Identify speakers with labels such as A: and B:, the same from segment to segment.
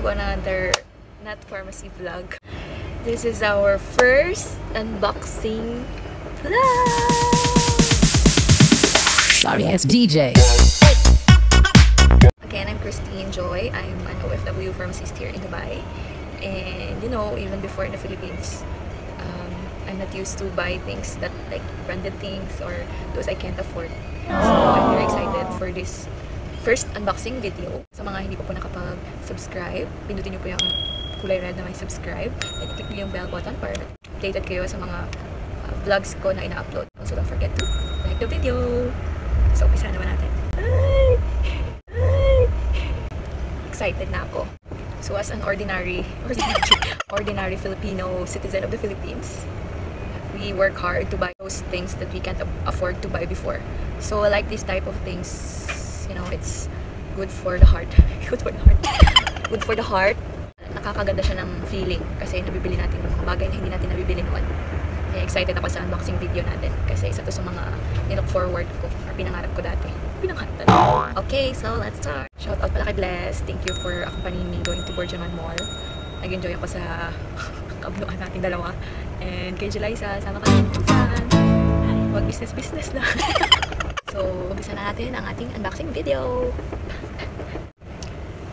A: to another Not Pharmacy vlog. This is our first unboxing vlog!
B: Sorry, it's DJ.
A: Again, I'm Christine Joy. I'm an OFW pharmacist here in Dubai. And you know, even before in the Philippines, um, I'm not used to buy things that like branded things or those I can't afford. So I'm very excited for this first unboxing video. Sa mga hindi pa po nakapag-subscribe, pindutin niyo po yung kulay red na may subscribe. And click niyo yung bell button para updated kayo sa mga uh, vlogs ko na ina-upload. Also, don't forget to like the video. So, umpisa naman natin. Excited na ako. So, as an ordinary, ordinary, ordinary Filipino citizen of the Philippines, we work hard to buy those things that we can't afford to buy before. So, like this type of things. You know, it's good for the heart. good for the heart. good for the heart. Nakakaganda siya ng feeling kasi nabibili natin yung bagay na hindi natin nabibili noon. Kaya excited ako sa unboxing video natin kasi isa to sa mga nilook forward ko or pinangarap ko dati. Pinangarap talaga. Okay, so let's start. Shout out pala kay Bless. Thank you for accompanying me going to Borjaman Mall. Nag-enjoy ako sa kabluan nating dalawa. And kay Jelisa, sama kami saan. Wag business-business na. so, umpisa na natin ang ating unboxing video.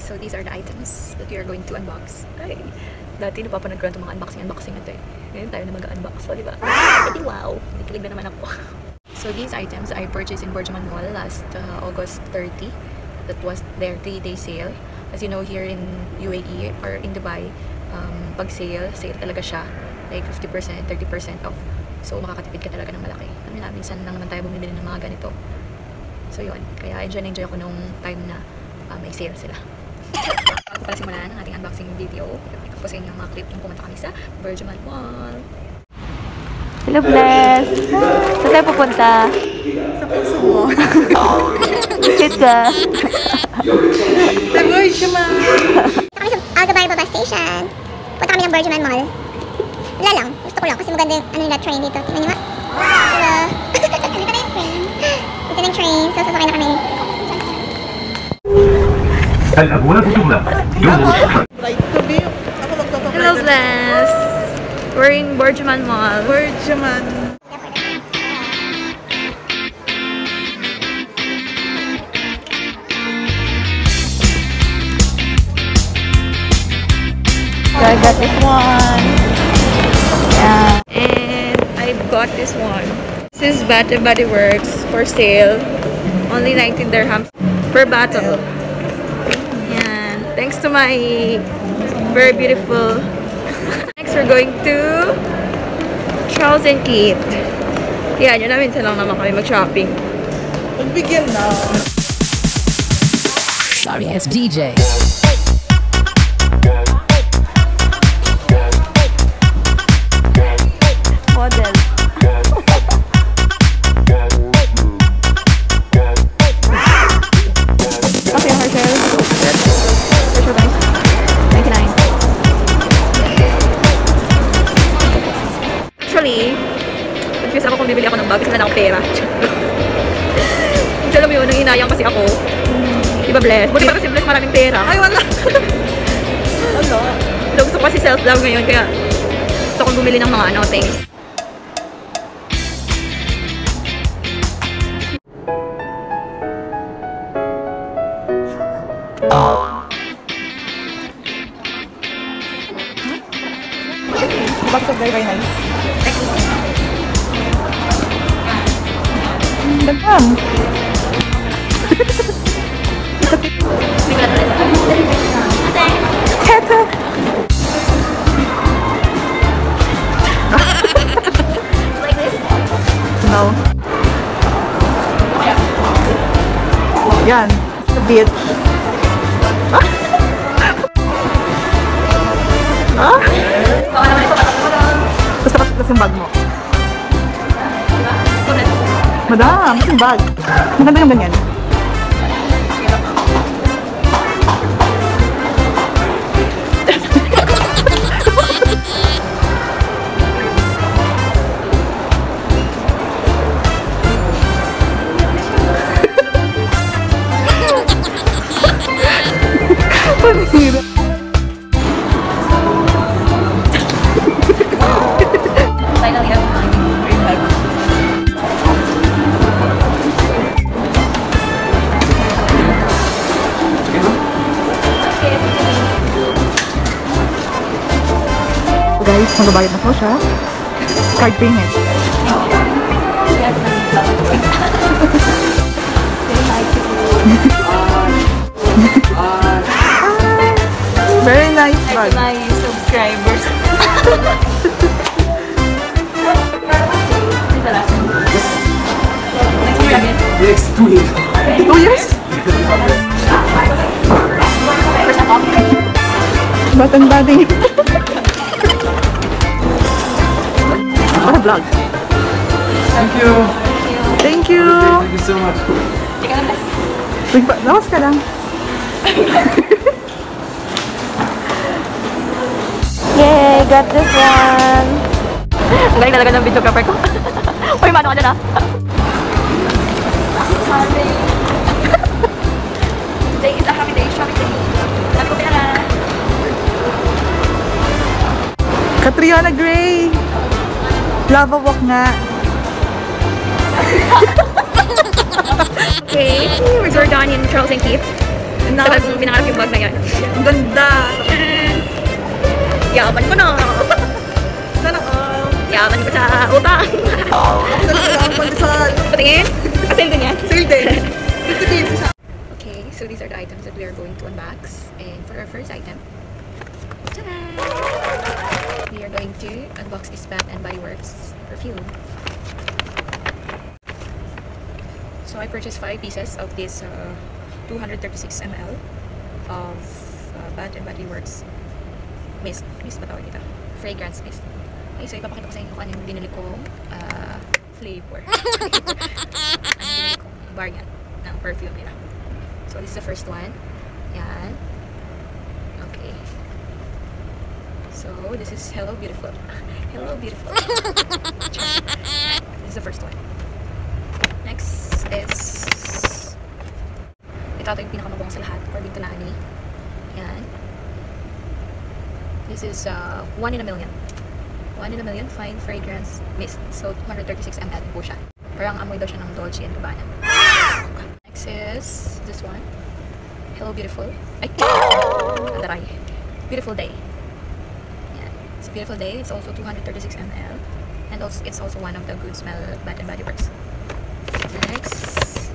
A: So, these are the items that we are going to unbox. Ay, dati napapanood ko lang itong mga unboxing-unboxing ito eh. Ngayon tayo na mag-unbox. So, di ba? Edi wow! Nakikilig na naman ako. so, these items I purchased in Borjaman Mall last uh, August 30. That was their 3-day sale. As you know, here in UAE or in Dubai, um, pag sale, sale talaga siya. Like 50%, 30% off. So, makakatipid ka talaga ng malaki. Na, minsan lang naman tayo bumibili ng mga ganito. So, yun. Kaya enjoy na enjoy ako nung time na uh, may sale sila. Bago pala simulan ang ating unboxing video, ko po sa inyo ang mga clip nung pumunta kami sa Bergman Mall.
C: Hello, Bless! Saan tayo pupunta?
D: Sa puso mo.
C: Cute ka.
D: Tagoy siya ma!
E: kami sa Algabay Baba Station. Punta kami ng Bergman Mall. Wala lang. Gusto ko lang kasi maganda yung ano nila train dito. Tingnan niyo nga. Diba? dito na yung train. Dito na yung train. So, sasakay na kami.
F: الأبواب تغلق يوم السفر
D: Right to be. Ako magpapapray.
A: Hello, Bless! We're in Bergman Mall.
D: Word siya man.
C: So, I got this one. Yeah.
A: And I got this one. This is Bath and Body Works for sale. Only 19 dirhams per bottle. Yan. Thanks to my very beautiful. Next, we're going to Charles and Keith. Yan, yun na minsan lang naman kami mag-shopping.
D: Pagbigyan na.
B: Sorry, it's DJ.
A: Ngayon, kaya gusto kong bumili ng mga ano, things.
D: now.
A: Yan, the
D: beach. ah? ah! Basta patiklas yung bag mo. Madam, mas yung bag. Maganda yung ganyan. Panira.
A: Finally, I'm
D: guys, magabayad na po siya. Card payment. Very
A: year again.
F: Next week.
D: Two years?
A: Off.
D: Batan bading. Para vlog.
F: Thank you.
D: Thank you.
F: Thank you so much.
D: Lawas ka lang.
C: Yay, got this one.
A: Ang galing talaga ng videographer ko. Uy, mano ka dyan ah. Today is a happy day, shopping day. Dami ko pera.
D: Catriona Gray. Lava walk nga.
A: Okay, we're in Charles and Keith.
D: Na,
A: Tapos pinangarap yung bag na yan.
D: ang ganda.
A: Yaman ko na.
D: Sana all.
A: Yaman ko sa utang.
D: Ang pandesal.
A: Patingin. Kasi din yan.
D: Sale din. 50 pesos siya.
A: Okay, so these are the items that we are going to unbox. And for our first item, we are going to unbox this Bath and Body Works perfume. So I purchased five pieces of this uh, 236 ml of uh, Bath and Body Works mist. Mist ba tawag ito? Fragrance mist. Okay, so ipapakita ko sa inyo kung ano yung binili kong uh, flavor. variant ng perfume nila. So this is the first one. Yan. Okay. So this is Hello Beautiful. Hello Beautiful. this is the first one. Next is ito ito yung pinakamabango sa lahat according to Nani. Yan. This is uh, one in a million. One in a million fine fragrance mist. So 236 ml po siya. Parang amoy daw siya ng Dolce and Gabbana. Next is this one. Hello Beautiful. Ay! Beautiful Day. Yeah. It's a beautiful day. It's also 236 ml. And also, it's also one of the good smell Bath and Body Works. Next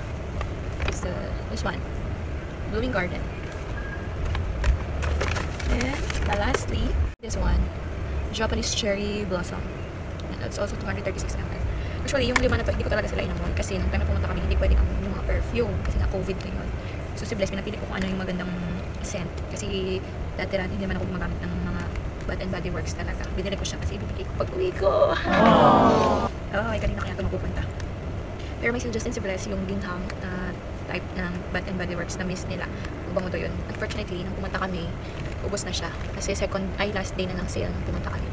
A: is the, this one. Blooming Garden. And lastly, this one. Japanese Cherry Blossom. And that's also 236 ml. Actually, yung lima na to, hindi ko talaga sila inamon kasi nung time na pumunta kami, hindi pwedeng amoy yung mga perfume kasi na COVID na yun. So si Bless, pinapili ko kung ano yung magandang scent. Kasi dati rin, hindi naman ako gumagamit ng mga Bath and Body Works talaga. Binili ko siya kasi ibibigay ko pag uwi ko. Oh, ay kanina kaya ito mapupunta. Pero may suggestion si Bless yung gingham na type ng Bath and Body Works na miss nila. Mabango to yun. Unfortunately, nung pumunta kami, ubos na siya. Kasi second, ay last day na ng sale nung pumunta kami.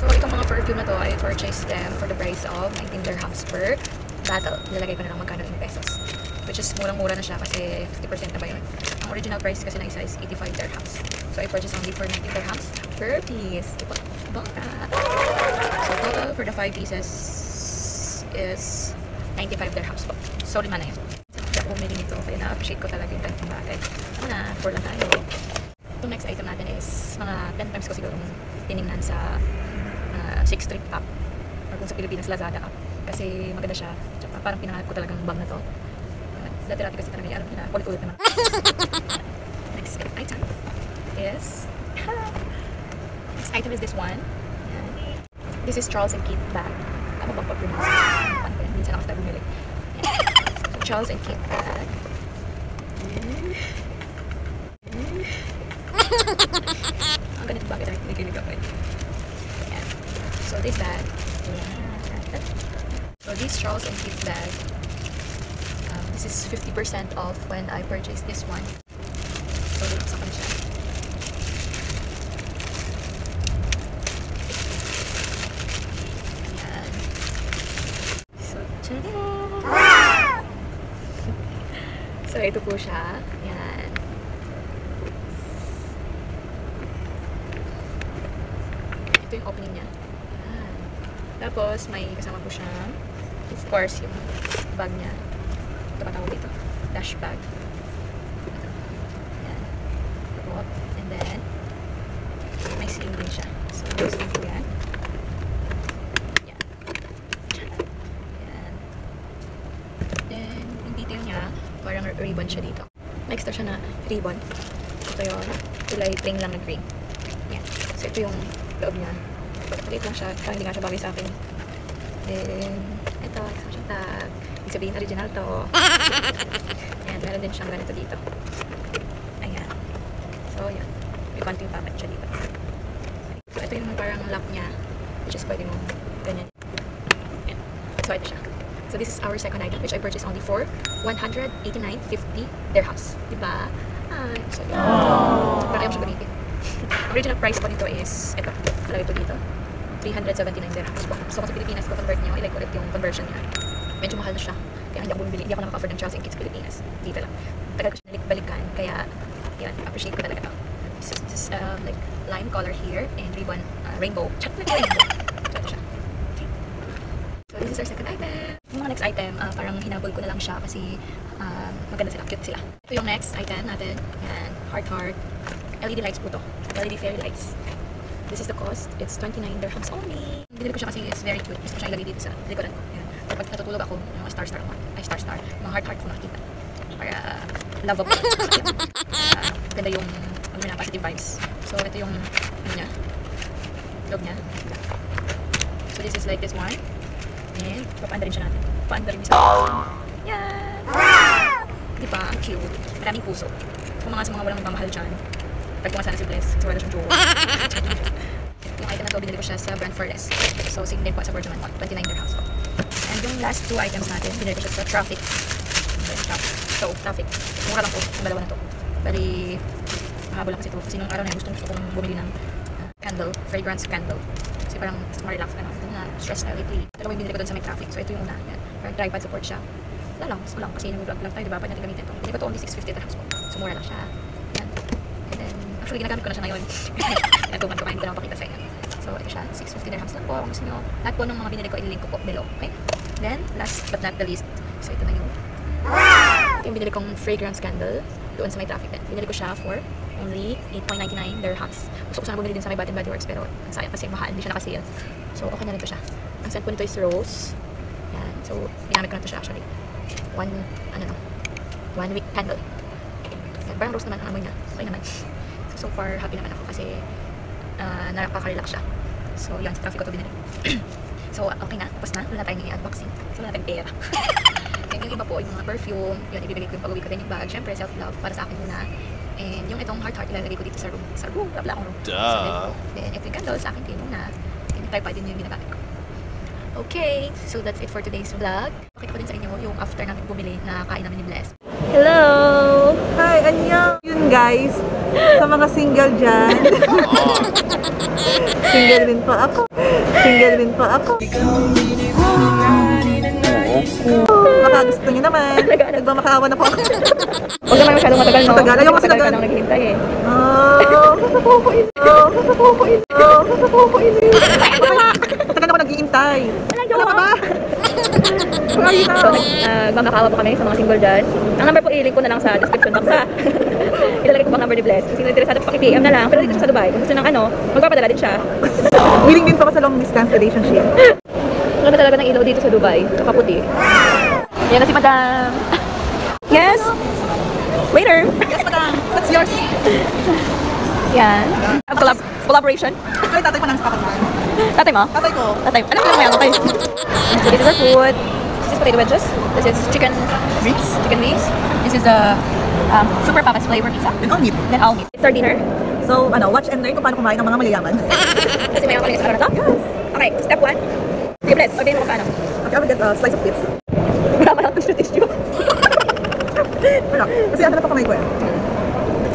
A: So, itong mga perfume na to, I purchased them for the price of 19 dirhams per bottle. Nilalagay ko na lang magkano in pesos. Which is murang-mura na siya kasi 50% na ba yun. Ang original price kasi na isa is 85 dirhams. So, I purchased only for 19 dirhams per piece. Diba? Bongga! So, total for the 5 pieces is 95 dirhams po. So, lima na yun. Hindi ako bumili nito kaya na-appreciate ko talaga yung ganitong bagay. Ano na, for lang tayo. Itong next item natin is mga 10 times ko siguro tiningnan sa uh, 6 Street app or kung sa Pilipinas Lazada app. Kasi maganda siya. Tsaka parang pinangarap ko talagang bag na to. Uh, dati-dati kasi talaga yung nila ulit-ulit naman. Next item is next item is this one. Yan. this is Charles and Keith bag. Tama bang pag-pronounce minsan ako sa bumili. Charles and Keith bag Ang. So this bag. So these Charles and Keith bag. Um, this is 50% off when I purchased this one. So. So, ito po siya. Yan. Ito yung opening niya. Yan. Tapos, may kasama po siya. Of course, yung bag niya. Ito ba tawag dito? Dash bag. Ito. Yan. Ito. And then, may sling din siya. So, may sling po yan. Yan. Yan. Then, yung detail niya, parang ribbon siya dito. May extra siya na ribbon. Ito yung kulay plain lang na green. Yan. So, ito yung loob niya. Maliit lang siya. Parang hindi nga siya bagay sa akin. Then, ito, isa siyang tag. Ibig sabihin, original to. Ayan, meron din siyang ganito dito. Ayan. So, yan. May konting packet siya dito. So, ito yung parang lock niya. Which is pwede mo ganyan. Ayan. So, ito siya. So, this is our second item, which I purchased only for 189.50 dirhams. Diba? Ay, so, yun. Parang ayaw siya gamitin. Original price po nito is, ito, talaga ito dito. 379 dirhams po. So, kung sa Pilipinas ko convert nyo, i-like ulit yung conversion niya. Medyo mahal na siya. Kaya hindi ako bumili, hindi ako nakaka-afford ng Charles and Kids Pilipinas. Dito lang. Tagal ko siya nalik-balikan, kaya, yun, appreciate ko talaga to. This is, this, um, like, lime color here, and ribbon, uh, rainbow. Chat na rainbow. Ito siya. Okay. So, this is our second item. Next item, ah, parang hinabol ko na lang siya kasi ah, maganda sila, cute sila. Ito yung next item natin. Yan, heart heart. LED lights po to. LED fairy lights. This is the cost. It's 29 dirhams only. Binili ko siya kasi it's very cute. Gusto ko siya ilagay dito sa likodan ko. Yan. So, pag natutulog ako, yung mga star-star ako. Ay, star-star. Mga heart-heart ko nakikita. Para lovable. uh, ganda yung ano na, positive vibes. So, ito yung ano niya. Loob niya. So, this is like this one. And, papaanda rin siya natin. Papaanda rin isa. Yan! Di ba? Ang cute. Maraming puso. Kung mga sa mga walang magmamahal dyan, pag pumasana si Bless, sigurado siyang joke. yung item na to, binili ko siya sa Brand Forest. So, din po sa Virgin Mall. 29 dirhams po. And yung last two items natin, binili ko siya sa Traffic. So, Traffic. Mura lang po. Yung dalawa na to. Bali, mahabol lang kasi ito. Kasi nung araw na yun, gusto, gusto kong bumili ng uh, candle, fragrance candle. Parang gusto mo relax ka na. Ito na, stress na lately. Dalawa yung binili ko doon sa may traffic. So, ito yung una. Yan. Parang tripod support siya. Wala lang, ko lang. Kasi nag-vlog lang tayo, diba? Pwede natin gamitin ito. Hindi ko to only 650 dirhams po. So, mura lang siya. Yan. And then, actually, ginagamit ko na siya ngayon. Yan, tuman ko pa, hindi ko na mapakita sa inyo. So, ito siya. 650 dirhams lang po. Kung gusto nyo, lahat po ng mga binili ko, ililink ko po below. Okay? Then, last but not the least, so ito na yung ito yung binili kong fragrance candle doon sa may traffic din. Binili ko siya for only 8.99 dirhams. Gusto ko sana bumili din sa may Bath and Body Works pero ang sayang kasi mahal, hindi siya nakasale. So, okay na rin to siya. Ang scent po nito is rose. Yan. So, ginamit ko na to siya actually. One, ano no, one week candle. Yan. Parang rose naman ang amoy niya. Okay naman. So, so far, happy naman ako kasi uh, nakaka-relax siya. So, yan. Sa traffic ko to binili. so, okay na. Tapos na. Wala tayong i-unboxing. So, wala tayong pera. And yung iba po, yung mga perfume, yun, ibibigay ko yung pag-uwi ko din yung bag. Siyempre, self-love para sa akin muna. And yung itong heart-heart, ilalagay ko dito sa room. Sa room, wala akong room.
G: Duh.
A: Ko. Then, ito yung candle sa akin kayo muna. And tripod din yung ginagamit ko. Okay, so that's it for today's vlog. Pakita ko din sa inyo yung after namin bumili na kain namin ni Bless.
C: Hello!
D: Hi, annyeong! Yun guys, sa mga single dyan. single din pa ako. Single din pa ako. Baka gusto niyo naman. Nagmamakaawa na po ako.
A: Huwag naman masyadong matagal, no?
D: Matagal. Ayaw kasi
A: matagal ka
D: matagal.
A: nang naghihintay eh.
D: Oh, nakakaukuin. Oh, nakakaukuin. Oh, nakakaukuin. Matagal ako nag-iintay. Wala pa ba? Wala na.
A: So, uh, magkakawa po kami sa mga single dyan. Ang number po, i-link ko na lang sa description box ha. Ilalagay ko ang number ni Bless. Kung sino interesado, paki-PM na lang. Pero dito siya sa Dubai. Kung gusto ng ano, magpapadala din siya.
D: Willing din pa ako sa long distance relationship.
A: Ba talaga ng ilaw dito sa Dubai? Kaputi. Yan na si Madam. Yes? Waiter.
D: Yes, madam. What's yours?
A: Yan. Collab collaboration.
D: Ay, tatay pa nang sa kapatid.
A: Tatay mo?
D: Tatay ko.
A: Tatay. Alam ko lang may tatay. So this is our food. This is potato wedges. This is chicken wings. Chicken wings. This is the Um, super papas flavor pizza.
D: And all meat.
A: Then all meat. It's our dinner.
D: So, ano, watch and learn kung paano kumain ng mga mayayaman.
A: Kasi may ako sa araw na to. Okay, step one. Okay, bless. Okay, mo paano?
D: Okay, I will get a slice of pizza.
A: Wala.
D: Kasi ano na pa kamay ko eh.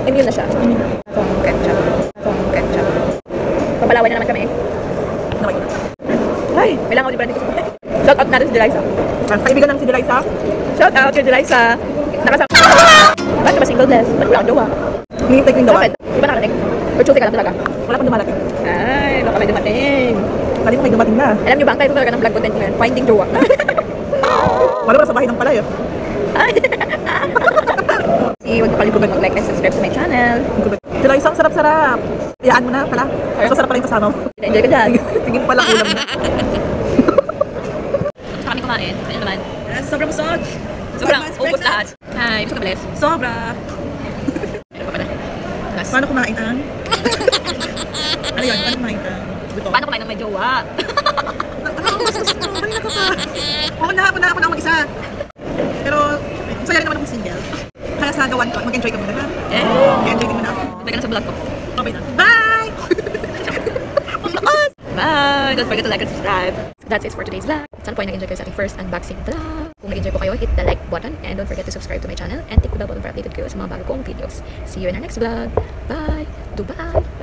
A: Immune na siya. Kung ketchup. Kung ketchup. Papalaway na naman kami.
D: Naway ko na.
A: Ay, kailangan ko di ba dito Shout out natin si Deliza.
D: Ah, Kaibigan ng si Deliza.
A: Shout out kay Deliza. Nakasama. Bakit ka ba single bless? Ba't wala kang jowa?
D: Hinihintay ko yung dawan.
A: Bakit? Di ba nakarating? Or choosy ka lang talaga?
D: Wala pang dumalating.
A: Ay, baka may dumating.
D: Kali ko may dumating na.
A: Alam niyo ba, ang title talaga ng vlog content ngayon? Finding jowa.
D: Wala na sa bahay ng palay eh.
A: Si, ka palikugan mag-like and subscribe to my channel.
D: Deliza, ang sarap-sarap. Iyaan mo na pala. So, sarap pala yung kasama mo.
A: Enjoy ka dyan.
D: Tingin pala ulam na.
A: Kami kumain. Ano naman?
D: Sobrang busog.
A: Sobrang ubos lahat. Ay, gusto ka bless.
D: Sobra.
A: Ano pa pala? Last.
D: Paano kumain ang? ano yun? Paano kumain ang? Buto.
A: Paano kumain ng may jowa?
D: Oo na, ako na, ako na mag-isa. Pero, saya rin naman akong single. Kaya sa gawan ko, mag-enjoy ka muna ha.
A: Eh,
D: Mag-enjoy din muna ako.
A: Bye ka na sa vlog ko.
D: Okay na. Bye!
A: Bye! Don't forget to like and subscribe. That's it for today's vlog. Sana po ay nag-enjoy kayo sa ating first unboxing vlog. Kung nag-enjoy po kayo, hit the like button and don't forget to subscribe to my channel and click the bell button para updated kayo sa mga bago kong videos. See you in our next vlog. Bye! Dubai!